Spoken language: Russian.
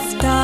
after